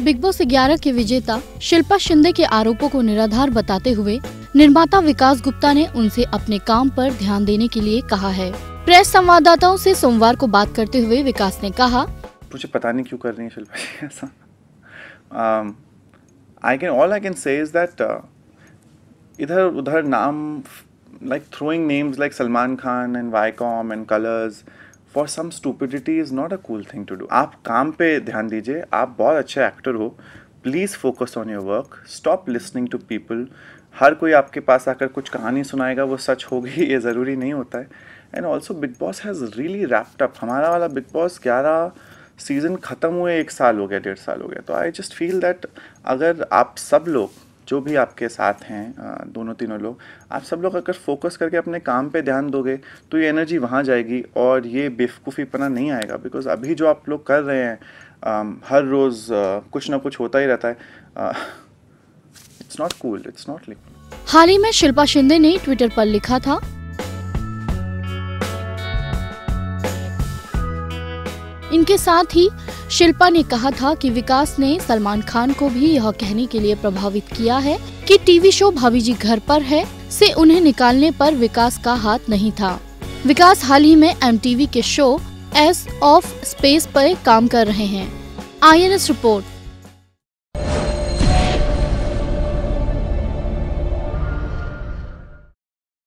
Big boss 11 के विजेता शिल्पा शिंदे के आरोपों को निराधार बताते हुए निर्माता विकास गुप्ता ने उनसे अपने काम पर ध्यान देने के लिए कहा है। प्रेस संवाददाताओं से सोमवार को बात करते हुए विकास ने कहा, मुझे पता नहीं क्यों कर रही है शिल्पा जी, ऐसा। I can all I can say is that इधर उधर नाम like throwing names like Salman Khan and Viacom and Colors for some stupidity is not a cool thing to do आप काम पे ध्यान दीजिए, आप बहुत अच्छे एक्टर हो please focus on your work stop listening to people हर कोई आपके पास आकर कुछ कहानी सुनाएगा, वो सच होगी, ये ज़रूरी नहीं होता है। And also Bigg Boss has really wrapped up हमारा वाला बिग बॉस ग्यारह सीज़न ख़त्म हुए, एक साल हो गया, डेढ़ साल हो गया। तो आई जस्ट फील दैट अगर आप सब लोग जो भी आपके साथ हैं दोनों तीनों लोग, आप सब लोग अगर फोकस करके अपने काम पे ध्यान दोगे तो ये एनर्जी वहाँ जाएगी और ये बेवकूफ़ीपना नहीं आएगा बिकॉज़ अभी जो आप लोग कर रहे हैं हर रोज़ कुछ ना कुछ होता ही रहता है। It's not cool it's not हाल ही में शिल्पा शिंदे ने ट्विटर पर लिखा था, इनके साथ ही शिल्पा ने कहा था कि विकास ने सलमान खान को भी यह कहने के लिए प्रभावित किया है कि टीवी शो भाभी जी घर पर है, से उन्हें निकालने पर विकास का हाथ नहीं था। विकास हाल ही में एमटीवी के शो एस ऑफ़ स्पेस पर काम कर रहे हैं। INS report.